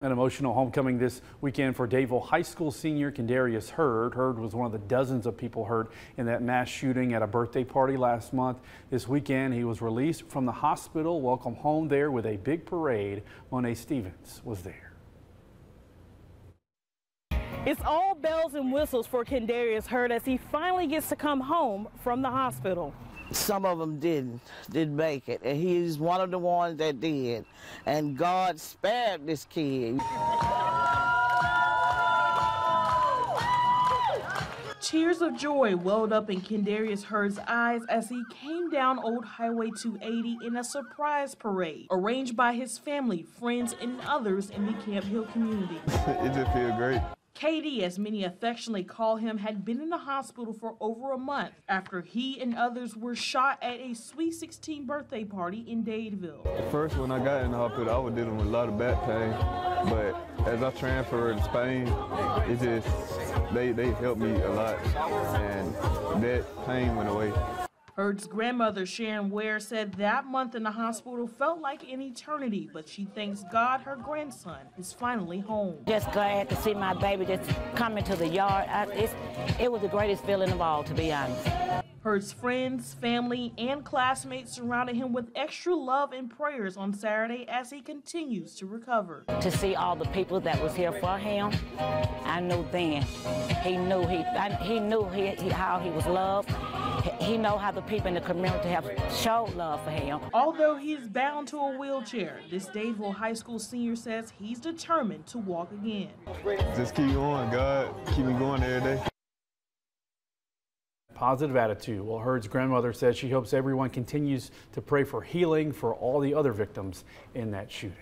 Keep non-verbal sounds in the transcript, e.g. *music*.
An emotional homecoming this weekend for Dadeville High School senior Kendarius Hurd. Hurd was one of the dozens of people hurt in that mass shooting at a birthday party last month. This weekend, he was released from the hospital, welcomed home there with a big parade. Monet Stevens was there. It's all bells and whistles for Kendarius Hurd as he finally gets to come home from the hospital. Some of them didn't, didn't make it, and he's one of the ones that did. And God spared this kid. Tears of joy welled up in Kendarius Hurd's eyes as he came down Old Highway 280 in a surprise parade arranged by his family, friends, and others in the Camp Hill community. *laughs* it just feels great. KD, as many affectionately call him, had been in the hospital for over a month after he and others were shot at a Sweet 16 birthday party in Dadeville. At first, when I got in the hospital, I was dealing with a lot of back pain, but as I transferred to Spain, it just, they, they helped me a lot, and that pain went away. Hurd's grandmother, Sharon Ware, said that month in the hospital felt like an eternity, but she thanks God her grandson is finally home. Just glad to see my baby just coming to the yard. I, it was the greatest feeling of all, to be honest. Hurd's friends, family, and classmates surrounded him with extra love and prayers on Saturday as he continues to recover. To see all the people that was here for him, I knew then he knew he I, he knew he, he, how he was loved he know how the people in the community have showed love for him. Although he's bound to a wheelchair, this Dadeville High School senior says he's determined to walk again. Just keep going, God. Keep me going every day. Positive attitude. Well, Hurd's grandmother says she hopes everyone continues to pray for healing for all the other victims in that shooting.